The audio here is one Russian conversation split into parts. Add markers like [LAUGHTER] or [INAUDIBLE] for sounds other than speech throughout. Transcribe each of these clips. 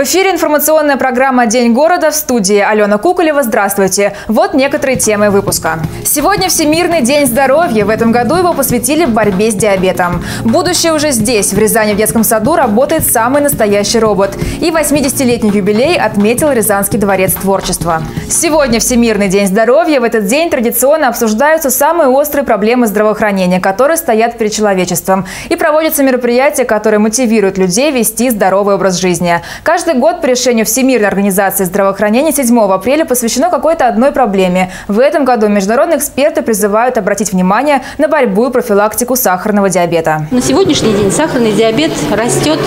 В эфире информационная программа «День города» в студии Алена Куколева. Здравствуйте. Вот некоторые темы выпуска. Сегодня Всемирный день здоровья. В этом году его посвятили борьбе с диабетом. Будущее уже здесь. В Рязани в детском саду работает самый настоящий робот. И 80-летний юбилей отметил Рязанский дворец творчества. Сегодня Всемирный день здоровья. В этот день традиционно обсуждаются самые острые проблемы здравоохранения, которые стоят перед человечеством. И проводятся мероприятия, которые мотивируют людей вести здоровый образ жизни. Каждый год по решению Всемирной организации здравоохранения 7 апреля посвящено какой-то одной проблеме. В этом году международные эксперты призывают обратить внимание на борьбу и профилактику сахарного диабета. На сегодняшний день сахарный диабет растет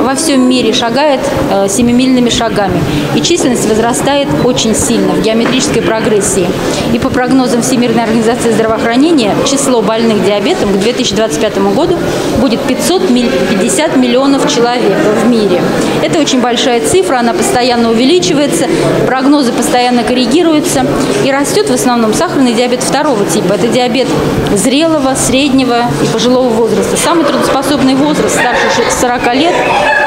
во всем мире, шагает э, семимильными шагами. И численность возрастает очень сильно в геометрической прогрессии. И по прогнозам Всемирной организации здравоохранения число больных диабетом к 2025 году будет 550 миллионов человек в мире. Это очень большой большая цифра, она постоянно увеличивается, прогнозы постоянно коррегируются. И растет в основном сахарный диабет второго типа. Это диабет зрелого, среднего и пожилого возраста. Самый трудоспособный возраст, старше 40 лет,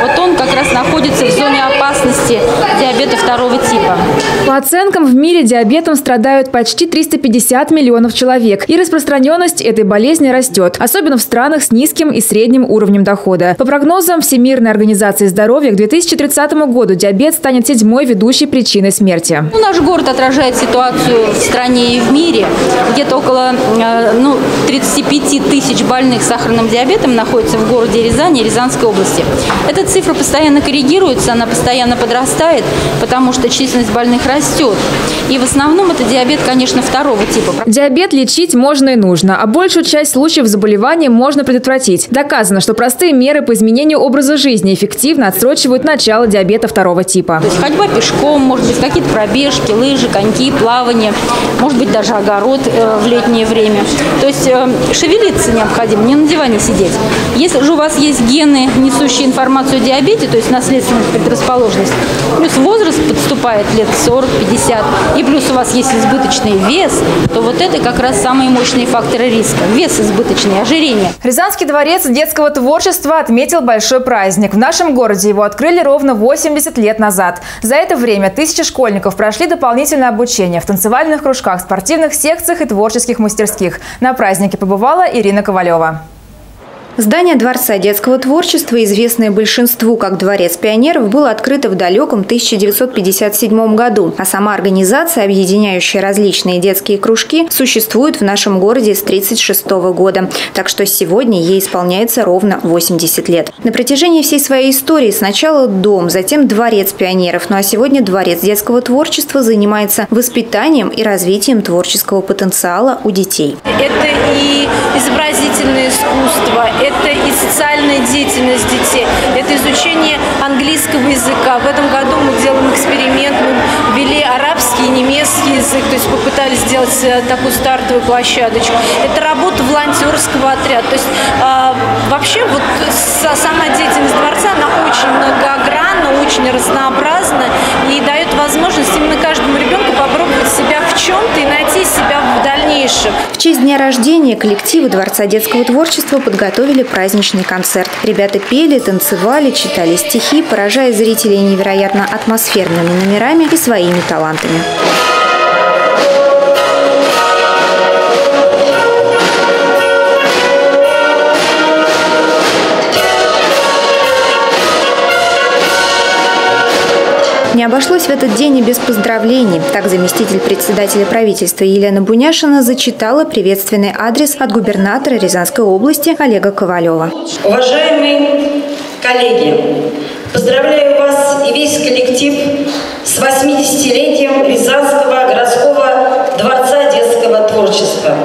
вот он как раз находится в зоне опасности диабета второго типа. По оценкам, в мире диабетом страдают почти 350 миллионов человек. И распространенность этой болезни растет, особенно в странах с низким и средним уровнем дохода. По прогнозам Всемирной организации здоровья к 2030 2030 году диабет станет седьмой ведущей причиной смерти. Ну, наш город отражает ситуацию в стране и в мире. Где-то около э, ну, 35 тысяч больных сахарным диабетом находится в городе Рязани и Рязанской области. Эта цифра постоянно коррегируется, она постоянно подрастает, потому что численность больных растет. И в основном это диабет, конечно, второго типа. Диабет лечить можно и нужно, а большую часть случаев заболевания можно предотвратить. Доказано, что простые меры по изменению образа жизни эффективно отсрочивают начало диабета второго типа. То есть ходьба пешком, может быть, какие-то пробежки, лыжи, коньки, плавание, может быть, даже огород э, в летнее время. То есть э, шевелиться необходимо, не на диване сидеть. Если же у вас есть гены, несущие информацию о диабете, то есть наследственная предрасположенность, плюс возраст подступает лет 40-50, и плюс у вас есть избыточный вес, то вот это как раз самые мощные факторы риска. Вес избыточный, ожирение. Рязанский дворец детского творчества отметил большой праздник. В нашем городе его открыли ровно 80 лет назад. За это время тысячи школьников прошли дополнительное обучение в танцевальных кружках, спортивных секциях и творческих мастерских. На празднике побывала Ирина Ковалева. Здание Дворца детского творчества, известное большинству как Дворец пионеров, было открыто в далеком 1957 году, а сама организация, объединяющая различные детские кружки, существует в нашем городе с 1936 года, так что сегодня ей исполняется ровно 80 лет. На протяжении всей своей истории сначала дом, затем Дворец пионеров, ну а сегодня Дворец детского творчества занимается воспитанием и развитием творческого потенциала у детей. Это и изобразительное искусство, это и социальная деятельность детей, это изучение английского языка. В этом году мы делаем эксперимент, мы ввели арабский и немецкий язык, то есть попытались сделать э, такую стартовую площадочку. Это работа волонтерского отряда. То есть э, вообще вот сама деятельность дворца, она очень многогранна, дня рождения коллективы Дворца детского творчества подготовили готовили праздничный концерт. Ребята пели, танцевали, читали стихи, поражая зрителей невероятно атмосферными номерами и своими талантами. Не обошлось в этот день и без поздравлений. Так заместитель председателя правительства Елена Буняшина зачитала приветственный адрес от губернатора Рязанской области Олега Ковалева. Уважаемые коллеги, поздравляю вас и весь коллектив с 80-летием Рязанского городского дворца детского творчества.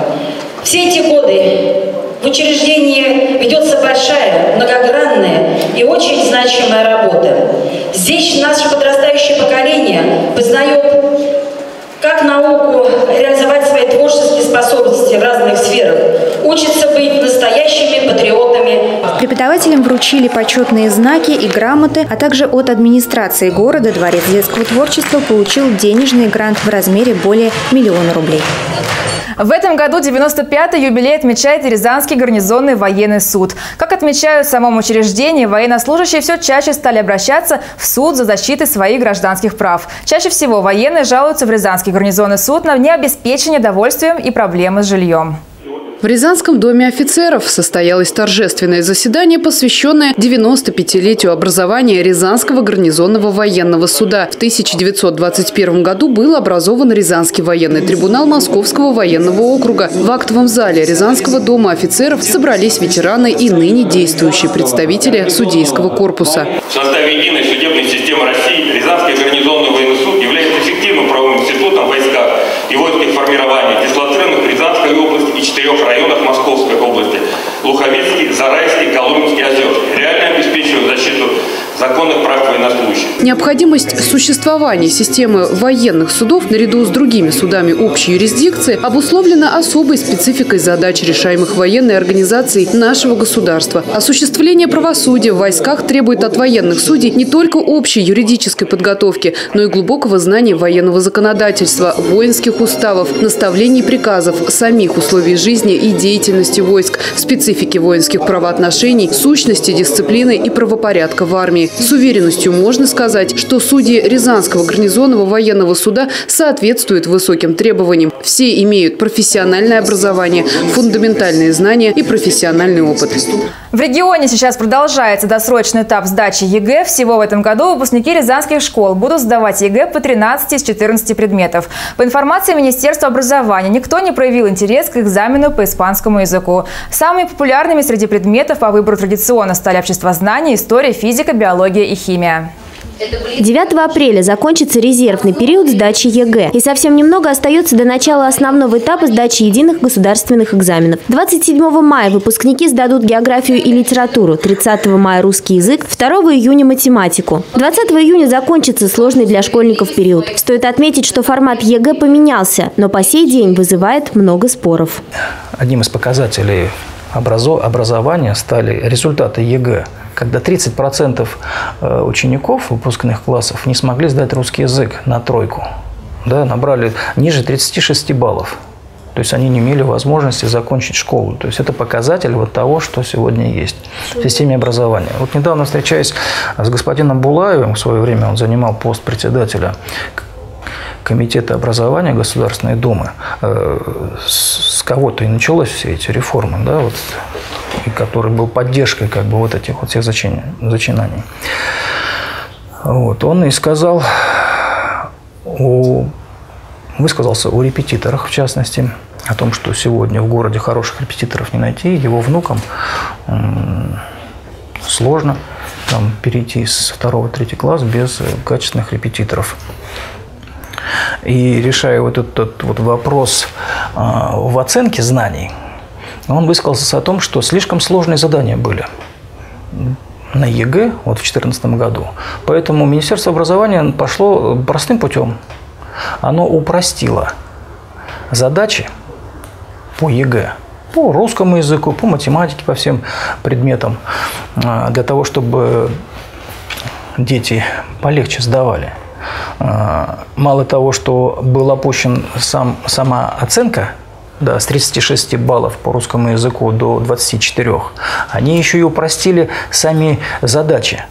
Все эти годы в учреждении ведется большая, многогранная и очень значимая работа. Здесь наше подрастающее свои творческие способности в разных сферах, учится быть настоящими патриотами. Преподавателям вручили почетные знаки и грамоты, а также от администрации города Дворец детского творчества получил денежный грант в размере более миллиона рублей. В этом году 95-й юбилей отмечает Рязанский гарнизонный военный суд. Как отмечают в самом учреждении, военнослужащие все чаще стали обращаться в суд за защитой своих гражданских прав. Чаще всего военные жалуются в Рязанский гарнизонный суд на необеспечение довольствием и проблемы с жильем. В Рязанском доме офицеров состоялось торжественное заседание, посвященное 95-летию образования Рязанского гарнизонного военного суда. В 1921 году был образован Рязанский военный трибунал Московского военного округа. В актовом зале Рязанского дома офицеров собрались ветераны и ныне действующие представители судейского корпуса. В составе единой судебной системы России Рязанский гарнизонный военный воинских формирований, дислоцированных в Рязанской области и четырех районах Московской области – Луховицкий, Зарайский, Коломенский, Озерский. Реально обеспечивают защиту законных прав военнослужащих. Необходимость существования системы военных судов наряду с другими судами общей юрисдикции обусловлена особой спецификой задач, решаемых военной организацией нашего государства. Осуществление правосудия в войсках требует от военных судей не только общей юридической подготовки, но и глубокого знания военного законодательства, воинских уставов, наставлений приказов, самих условий жизни и деятельности войск, специфики воинских правоотношений, сущности, дисциплины и правопорядка в армии. С уверенностью можно сказать, что судьи Рязанского гарнизонного военного суда соответствуют высоким требованиям. Все имеют профессиональное образование, фундаментальные знания и профессиональный опыт. В регионе сейчас продолжается досрочный этап сдачи ЕГЭ. Всего в этом году выпускники рязанских школ будут сдавать ЕГЭ по 13 из 14 предметов. По информации Министерства образования, никто не проявил интерес к экзамену по испанскому языку. Самыми популярными среди предметов по выбору традиционно стали обществознание, история, физика, биология и химия. 9 апреля закончится резервный период сдачи ЕГЭ. И совсем немного остается до начала основного этапа сдачи единых государственных экзаменов. 27 мая выпускники сдадут географию и литературу, 30 мая русский язык, 2 июня математику. 20 июня закончится сложный для школьников период. Стоит отметить, что формат ЕГЭ поменялся, но по сей день вызывает много споров. Одним из показателей образования стали результаты ЕГЭ когда 30% э, учеников выпускных классов не смогли сдать русский язык на тройку, да, набрали ниже 36 баллов. То есть они не имели возможности закончить школу. То есть это показатель вот того, что сегодня есть в системе образования. Вот недавно встречаясь с господином Булаевым, в свое время он занимал пост председателя Комитета образования Государственной Думы, э, с кого-то и началось все эти реформы, да, вот и который был поддержкой как бы вот этих вот всех зачинаний. Вот, он и сказал, о, высказался о репетиторах, в частности, о том, что сегодня в городе хороших репетиторов не найти, его внукам сложно там, перейти с второго третьего класса без качественных репетиторов. И решая вот этот вот вопрос э, в оценке знаний – он высказался о том, что слишком сложные задания были на ЕГЭ вот в 2014 году. Поэтому Министерство образования пошло простым путем. Оно упростило задачи по ЕГЭ, по русскому языку, по математике, по всем предметам, а, для того, чтобы дети полегче сдавали. А, мало того, что был опущен сам, сама оценка да, с 36 баллов по русскому языку до 24. Они еще и упростили сами задачи.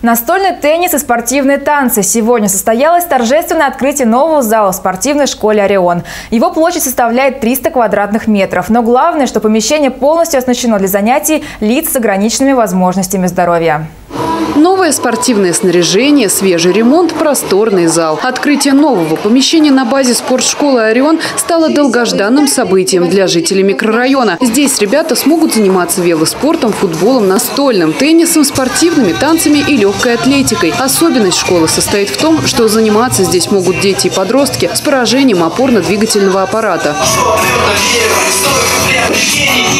Настольный теннис и спортивные танцы. Сегодня состоялось торжественное открытие нового зала в спортивной школе «Орион». Его площадь составляет 300 квадратных метров. Но главное, что помещение полностью оснащено для занятий лиц с ограниченными возможностями здоровья. Новое спортивное снаряжение, свежий ремонт, просторный зал. Открытие нового помещения на базе спортшколы «Орион» стало долгожданным событием для жителей микрорайона. Здесь ребята смогут заниматься велоспортом, футболом, настольным, теннисом, спортивными танцами и легкой атлетикой. Особенность школы состоит в том, что заниматься здесь могут дети и подростки с поражением опорно-двигательного аппарата. Я надеюсь,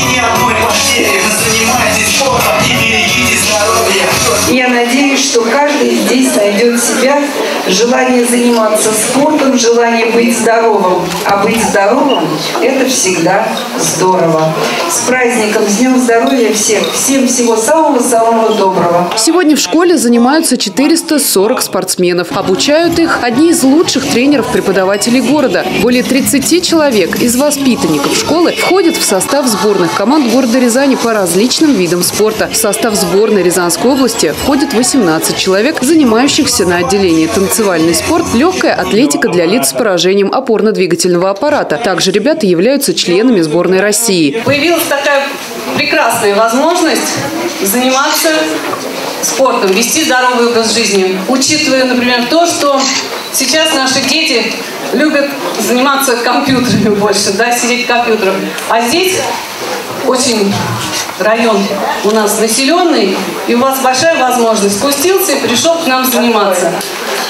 что каждый здесь найдет себя, желание заниматься спортом, желание быть здоровым. А быть здоровым – это всегда здорово. С праздником, с Днем здоровья всех! Всем всего самого-самого доброго! Сегодня в школе занимаются 440 спортсменов. Обучают их одни из лучших тренеров-преподавателей города. Более 30 человек из воспитанников школы входят в состав сборных команд города Рязани по различным видам спорта. В состав сборной Рязанской области входят 18 человек, занимающихся на отделении танцевальный спорт, легкая атлетика для лиц с поражением опорно-двигательного аппарата. Также ребята являются членами сборной России. Появилась такая прекрасная возможность заниматься спортом, вести здоровый образ жизни. Учитывая, например, то, что сейчас наши дети любят заниматься компьютерами [LAUGHS] больше, да, сидеть в компьютерах. А здесь очень район у нас населенный, и у вас большая возможность. Спустился и пришел к нам заниматься.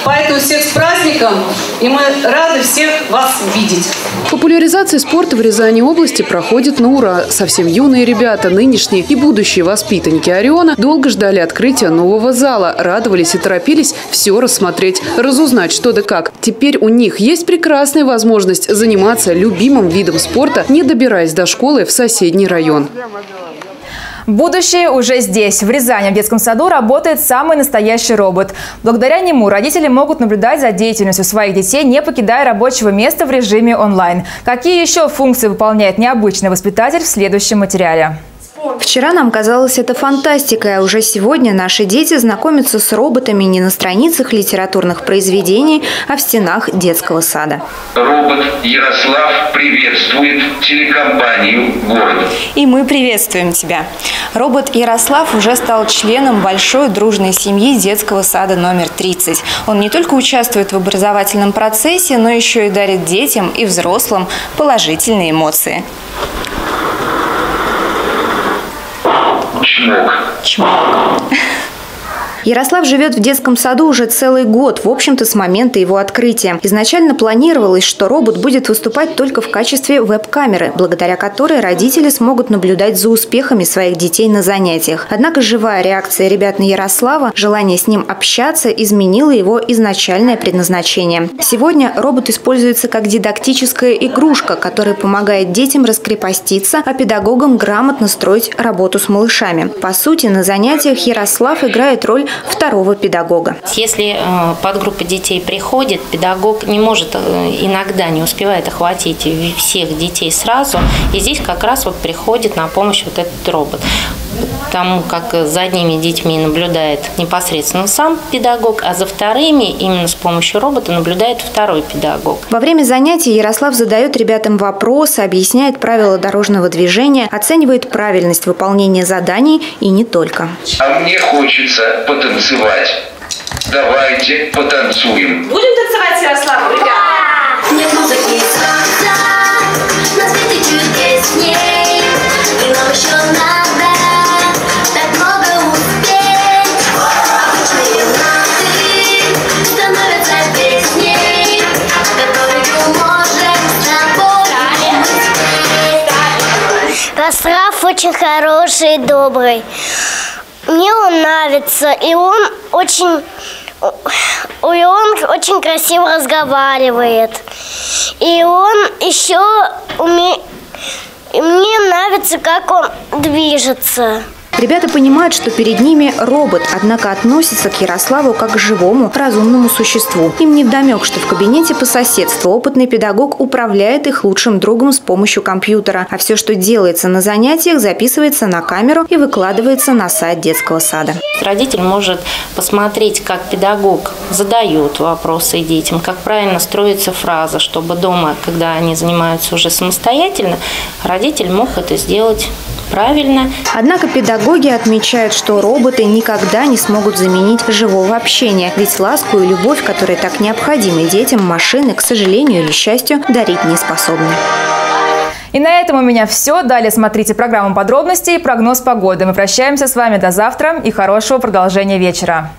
Поэтому всех с праздником, и мы рады всех вас видеть. Популяризация спорта в Рязани области проходит на ура. Совсем юные ребята, нынешние и будущие воспитанники Ориона долго ждали открытия нового зала, радовались и торопились все рассмотреть, разузнать что да как. Теперь у них есть прекрасная возможность заниматься любимым видом спорта, не добираясь до школы в соседний район. Будущее уже здесь. В Рязани в детском саду работает самый настоящий робот. Благодаря нему родители могут наблюдать за деятельностью своих детей, не покидая рабочего места в режиме онлайн. Какие еще функции выполняет необычный воспитатель в следующем материале. Вчера нам казалось это фантастикой, а уже сегодня наши дети знакомятся с роботами не на страницах литературных произведений, а в стенах детского сада. Робот Ярослав приветствует телекомпанию «Город». И мы приветствуем тебя. Робот Ярослав уже стал членом большой дружной семьи детского сада номер 30. Он не только участвует в образовательном процессе, но еще и дарит детям и взрослым положительные эмоции. Чмок. Чмок. Ярослав живет в детском саду уже целый год, в общем-то, с момента его открытия. Изначально планировалось, что робот будет выступать только в качестве веб-камеры, благодаря которой родители смогут наблюдать за успехами своих детей на занятиях. Однако живая реакция ребят на Ярослава, желание с ним общаться, изменило его изначальное предназначение. Сегодня робот используется как дидактическая игрушка, которая помогает детям раскрепоститься, а педагогам грамотно строить работу с малышами. По сути, на занятиях Ярослав играет роль второго педагога. Если э, подгруппа детей приходит, педагог не может, э, иногда не успевает охватить всех детей сразу, и здесь как раз вот приходит на помощь вот этот робот тому, как за одними детьми наблюдает непосредственно сам педагог, а за вторыми именно с помощью робота наблюдает второй педагог. Во время занятий Ярослав задает ребятам вопросы, объясняет правила дорожного движения, оценивает правильность выполнения заданий и не только. А мне хочется потанцевать. Давайте потанцуем. Будем танцевать, Ярослав, ребят? Мне музыки очень хороший добрый. Мне он нравится, и он очень, и он очень красиво разговаривает. И он еще умеет, и мне нравится, как он движется. Ребята понимают, что перед ними робот, однако относятся к Ярославу как к живому, разумному существу. Им не вдомек, что в кабинете по соседству опытный педагог управляет их лучшим другом с помощью компьютера, а все, что делается на занятиях, записывается на камеру и выкладывается на сайт детского сада. Родитель может посмотреть, как педагог задает вопросы детям, как правильно строится фраза, чтобы дома, когда они занимаются уже самостоятельно, родитель мог это сделать правильно. Однако педагоги отмечают, что роботы никогда не смогут заменить живого общения, ведь ласку и любовь, которые так необходимы детям, машины, к сожалению или счастью, дарить не способны. И на этом у меня все. Далее смотрите программу подробностей и прогноз погоды. Мы прощаемся с вами до завтра и хорошего продолжения вечера.